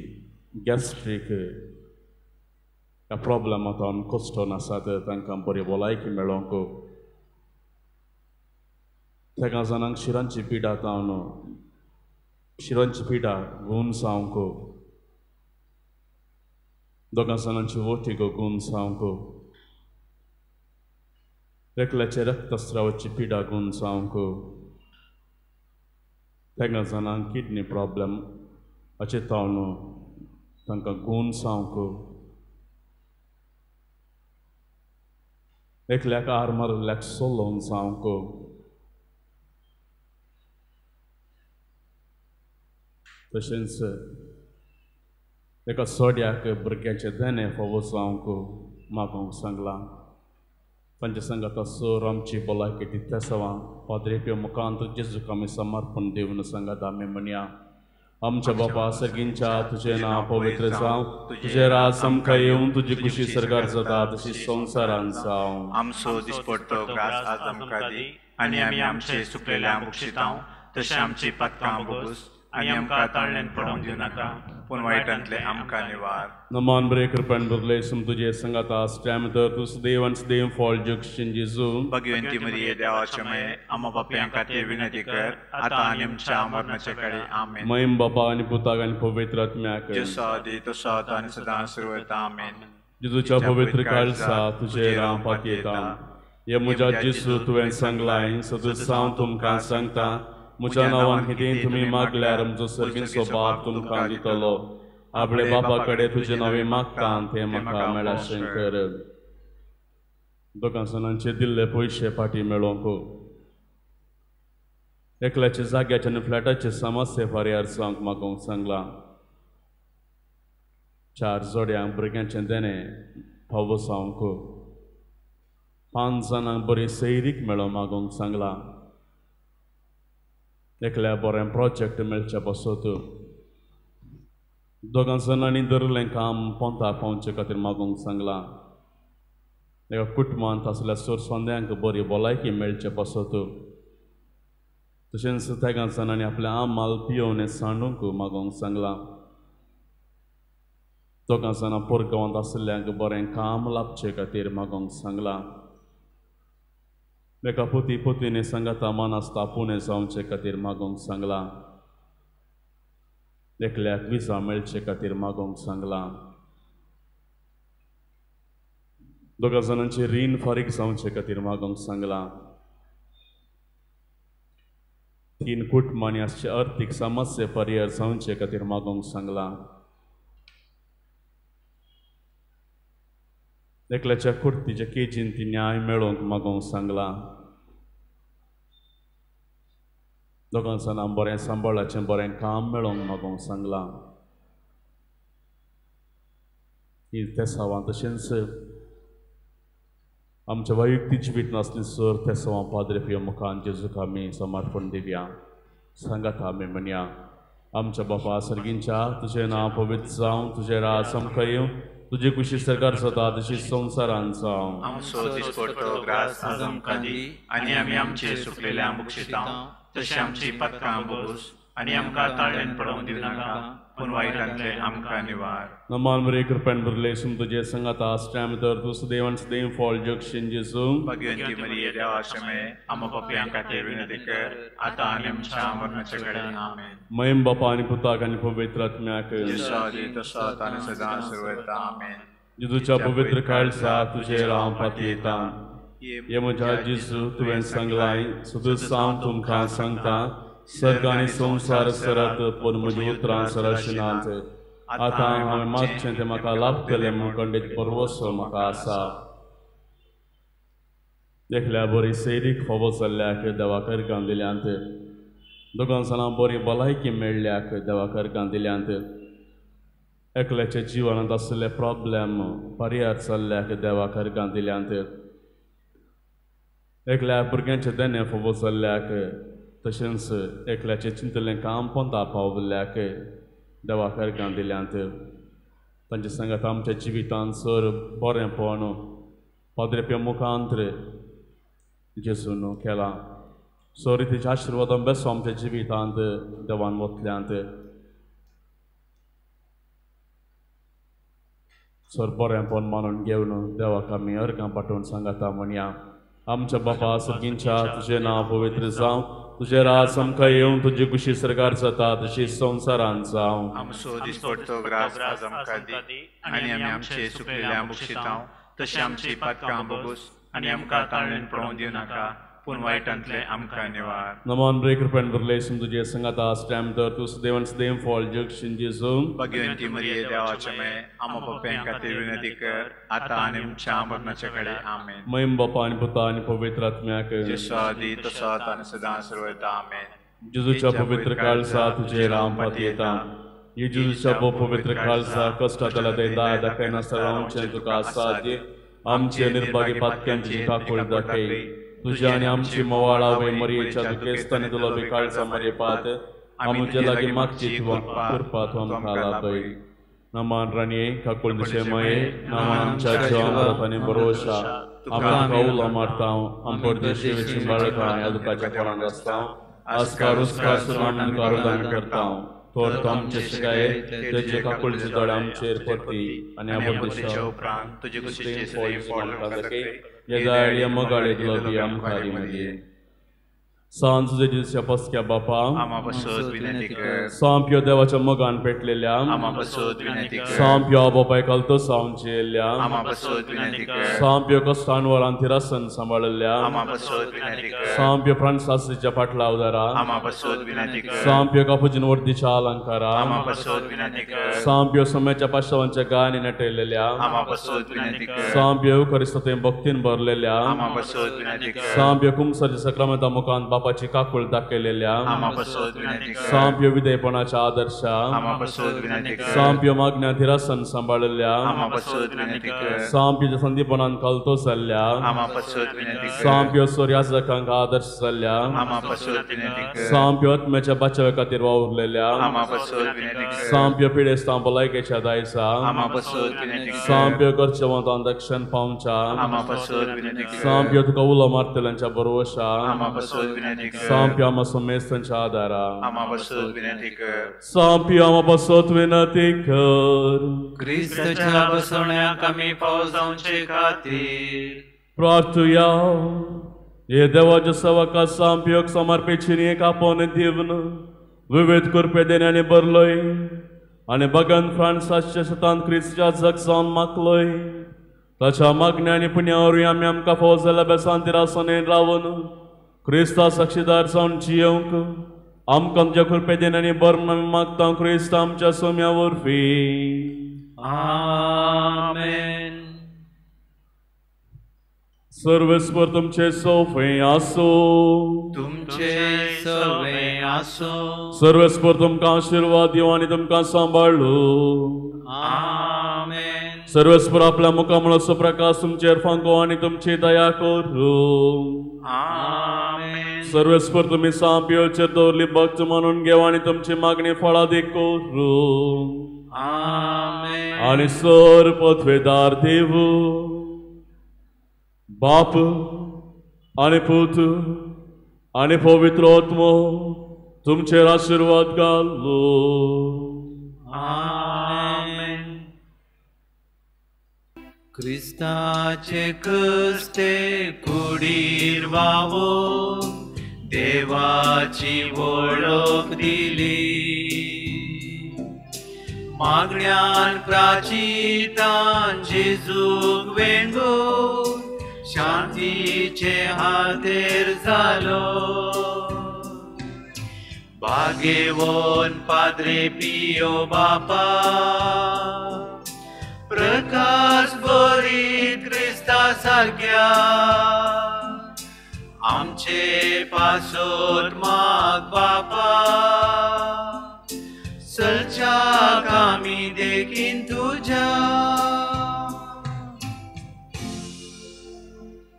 Speaker 6: गॅस्ट्रीक ह्या प्रॉब्लेमांतून कश्टोन आसात तांकां बरी भलायकी मेळोवंक तेका जाणांक शिरांची पिडा जावन शिरांची पिडा गूण जावंक दोगां जावंक एकल्याचे रक्तस्रावाची पिडा गूण जावंक तेगा किडनी प्रॉब्लेम हाचे तावन तांकां गूण जावंक एकल्याक आर मारल्याक सोलोवन जावंक तशेंच एका सोड्याक भुरग्याचे देणे फोव जावंक मागोवंक सांगलां दित्या सवा पाद्रेप्यो मुखांत जेजूक आमी समर्पण दिवन सांगात आमी म्हणया आमच्या बापा सगळींच्या तुजें नांव पवित्र जावं तुजें राज आमकां येवन तुजी खुशी सरकार जाता तशी संवसारान जावं
Speaker 1: आमचो दिसपडटो घास आज आमकां दी आनी आमी आमचे सुकलेल्या मुक्षितांव तशें आमची पातकां बोगूस आनी आमकां ताळ्यान पडोवंक दिव नाका पूण वायटांतले आमकां निवार
Speaker 6: नमान बरे कृपण बरले सम तुजे संगाता स्टॅम तर तू सदैव आणि सदैव फॉल जगशीन जेजू
Speaker 1: भगवंती मरिये देवाचे मये आम्हा बापयां खातीर विनंती कर आतां आनी आमच्या मरणाचे काळी आमेन
Speaker 6: महिम बापा आणि पुताक आणि पवित्र आत्म्याक
Speaker 1: जसो आदी तसो आता आनी सदां सुरू आमेन
Speaker 6: जेजूच्या पवित्र काळसा तुझे राम पातयेता हे म्हज्या जेजू तुवें सांगलाय सदूच हांव तुमकां सांगता म्हज्या नांवान कितें तुमी मागल्यार सर्गीचो बाप तुमकां दितलो आपले बापा कडेन तुजे नवे मागता ते म्हाका मेळाशें कर जाणांचे दिल्ले पयशे फाटी मेळोवंक एकल्याचे जाग्याचे आनी फ्लॅटाचे समस्ये पर्यार सांग मागोवंक सांगलां। चार जोड्यांक भुरग्यांचें देणें फावो सांगक पाँच जाणांक बरी सैरीक मेळो मागोवंक सांगलां। बरें प्रोजेक्ट मेळचे बसत दोगां जाणांनी धरलें काम पोंता पावचे खातीर मागोवंक सांगलां एका कुटुंबांत आसल्या सोरसोंद्यांक बरी भलायकी मेळचे बसत तशेंच तेगांचनांनी आपल्या आमाल पियोवन सांडूंक मागोंक सांगलां दोगांचनां पोरगांवांत आशिल्ल्यांक बरें काम लाभचे खातीर मागोंक सांगलां एका पोती पोतीने संगता मानास तापोवने जावचे खातीर मागोंक सांगलां एकल्याक विजा मेळचे खातीर मागोंक सांगलां दोगा जाणांचे रीण फारीक जावचे खातीर मागोंक सांगलां तीन कुटुंबांनी आसचे अर्थीक समस्ये परिहार जावचे खातीर मागोंक सांगलां एकल्याच्या कुर्तीच्या केजीन ती न्याय मेळोवंक मागोवंक सांगलां. दोगां जाणां बरें सांबाळाचें बरें काम मेळोवंक मागोवंक सांगलां. ही ते सावां तशेंच आमच्या वैयक्तीक जिवीत नासली सर ते सवां पाद्रे पियो मुखान जेजूक आमी समर्पण दिवया. सांगात आमी म्हणया आमच्या बापा सर्गींच्या तुजें नांव पवित्र जावं तुजें राज आमकां येवं. तुझे कुशी सरकार स्वता तशी संवसारान
Speaker 1: आमचो दिसपडटो ग्रास आज आमकां दी आनी आमी आमचे सुकलेल्या मुक्षितां तशी आमची पदकां बोस आनी आमकां ताळेन पडोवंक दिवनाका. पूण वायटांतले आमकां निवार।
Speaker 6: नमान बरे कृपेन बरलेसून तुजे संगात आसटाम तर तू सदैवन सदैव फॉल जग शेंजेसू
Speaker 1: भगवंती मरिये देवाशमे आम पप्यां खातीर विनंती कर आतां आनी आमच्या मरणाचे कडेन आमेन
Speaker 6: मयम बापा आणि पुताक आणि पवित्र
Speaker 1: जसो
Speaker 6: पवित्र काळसा तुझे राव पाती येता ये म्हज्या जेजू तुवें सांगलाय सुद्दां सांग तुमकां सांगता। सर्ग आनी संवसार सरत पूण म्हजी उतरां सरशिनात आतां हांवें मागचें तें म्हाका लाभतलें म्हूण खंडीत परवसो म्हाका आसा देखल्या बरी सैरीक फोबो चल्ल्याक देवाकर गांदिल्यांत दोगां जाणां बरी भलायकी मेळ्ळ्याक देवाकर गांदिल्यांत एकल्याच्या जिवनांत आशिल्ले प्रॉब्लेम, परिहार चल्ल्याक देवाकर गांदिल्यांत एकल्या भुरग्यांचे देणे फोबो चल्ल्याक तशेंच एकल्याचें चिंतलें काम पोंदा पावल्ल्याक देवाकर गांदिल्यांत तांचे सांगात आमच्या जिवितांत सर बरेंपण पाद्रेप्या मुखांत्र जेजून केलां. सर तेच्या आशिर्वादान बेसो आमच्या जिवितांत देवान वतल्यांत. सर बरेंपण मानून घेवन देवाक आमी अर्गां पाठोवन सांगाता म्हणया. आमच्या बापा सर्गींच्या तुजें नांव पवित्र जावं तुझ्या राज समखा येऊन तुझे कुशी सरकार जाता तशीच संसारांचा
Speaker 1: आमचो दिसपडतो ग्रास आज आनी आमी आमचे सुकलेले तशी आमची पातकां बगूस आनी आमकां ताळेन पळोवन
Speaker 6: दिवं रे कृपेन बरलेसून तुजे संगात आसटाम तर तूं सदैवन सदैव फॉल जग शिंजेजू
Speaker 1: भगवंती मरिये देवाचे मे आम पप्यां खातीर विनंती कर आतां आनी आमच्या मरणाचे कडेन आमेन।
Speaker 6: महिम बापा आणि पुता आणि पवित्र
Speaker 1: आदी तसो आतां आनी सदां सर्वता आमेन।
Speaker 6: जेजूच्या पवित्र काळसा तुझे राम पाती येता जेजूच्या बो पवित्र काळसा कष्टातला ते दाय दाखय नासताचे तुका साध्य। आमचे निर्भाग्य पातक्यांची काकुळ दाखय तुझ्या आणि आमची मवाळा वे मरियेच्या दुखेस्ताने तुला बी काळसा मरे पात। आमच्या लागी मागची तुवा कृपा तू आमकां लाभय नमान राणी काकुळ दिशे मये। नमान आमच्या जीवामरत आणि भरोशा आम्हाला कौल मारता आम परदेशी वेची बाळका या दुखाच्या फळांत आसता आस्कार उस्कार सुनाम कारुदान करता तोर तो आमचे शिकाये तेजे काकुळचे दोळे आमचेर आनी
Speaker 1: आनी
Speaker 6: आपण
Speaker 1: अपदेशा उपरांत तुजे कुशीचे सदैव फळ खाजके
Speaker 6: येदाळी मगाळे तुला बी आमकां मध्ये सांज जेजूच्या पसक्या बापा
Speaker 1: आमा बसोत विनंती कर
Speaker 6: सांप्यो देवाच्या मगान पेटलेल्या
Speaker 1: आमा बसोत विनंती कर
Speaker 6: सांप्यो बापाय कालतो सावंचे येयल्या
Speaker 1: आमा बसोत विनंती कर
Speaker 6: सांप्यो कष्टान वरान तिरासन सांबाळल्या
Speaker 1: आमा बसोत विनंती कर
Speaker 6: सांप्यो फ्रांसासीच्या फाटला उदारा
Speaker 1: आमा बसोत विनंती कर
Speaker 6: सांप्यो कापूजीन वर्दीच्या अलंकारा
Speaker 1: आमा बसोत विनंती कर
Speaker 6: सांप्यो समयाच्या पाशवांच्या गाणी नटयलेल्या
Speaker 1: आमा बसोत विनंती कर
Speaker 6: सांप्यो करिस्तते भक्तीन भरलेल्या
Speaker 1: आमा बसोत विनंती कर
Speaker 6: सांप्यो कुंसाच्या सक्रामेता मुखान बापाची काकुळ दाखयलेल्या सांप्यो विधेयपणाच्या आदर्शा
Speaker 1: आमा बसोत विनंती कर
Speaker 6: सांप्यो मागण्या तिरासन सांबाळल्या संदीपणान कलतो जाल्ल्या सांप्यो सूर्याजकांक आदर्श जाल्ल्या सांप्यो आत्म्याच्या बचावे खातीर वावुरलेल्या सांप्यो पिडेस्तां भलायकेच्या
Speaker 1: कर
Speaker 6: सांप्यो करचेवंतां दक्षिण पावच्या सांप्यो तुका उलो मारतल्यांच्या बरोवशा देवाच्या सेवका दिवन विविध देण्याने भरलोय आणि बगन फ्रांसाच्या शतान क्रिस्च्या जग जावन मागलोय ताच्या मागण्या आणि पुण्यावर आम्ही आमकां फावो जाल्या बेसांती रासोने रावन क्रिस्ता साक्षीदार जावन जियोंक आमकां कृपे बरम आमी मागता क्रिस्त सोम्या वरफी
Speaker 1: आमेन
Speaker 6: सर्वेस्वर तुमचे सोफे आसो
Speaker 1: तुमचे सवे आसो
Speaker 6: तुमकां आशीर्वाद दिवं आनी तुमकां
Speaker 1: आमेन
Speaker 6: सर्वेस्वर आपल्या मुखामुळो प्रकाश तुमचेर फांको आनी तुमची दया करूं
Speaker 1: आमेन
Speaker 6: सर्वेस्वर तुमी सापियोचेर दवरली भक्त म्हणून घेव आनी तुमची मागणी फळादी करूं
Speaker 1: आमेन
Speaker 6: आनी सर पथवेदार देव बाप आनी पूत आनी पवित्र आत्मो तुमचेर आशीर्वाद घालो
Speaker 1: क्रिस्ताचे कस्ते कुडीर वावो देवाची वळख दिली मागण्यान प्राचितान जेजूक वेंगो शांतीचे हातेर जालो भाग्यवन पाद्रे पियो बापा प्रकाश बरीत क्रिस्ता सारख्या आमचे पासोत माग बापा सलच्या कामी देखीन तुझ्या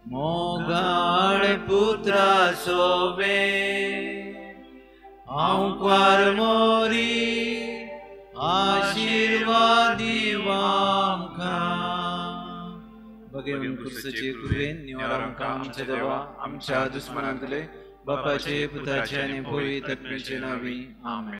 Speaker 1: मोगाळ पुत्रा सोवे आंकार मोरी आशीर्वादी वामका भगवन क्रिस्तचे कृपेन निवार आमकां आमच्या देवा आमच्या दुस्मनांतले बापाचे पुताचे आनी पवित्र आत्म्याचे नावी. आमेन.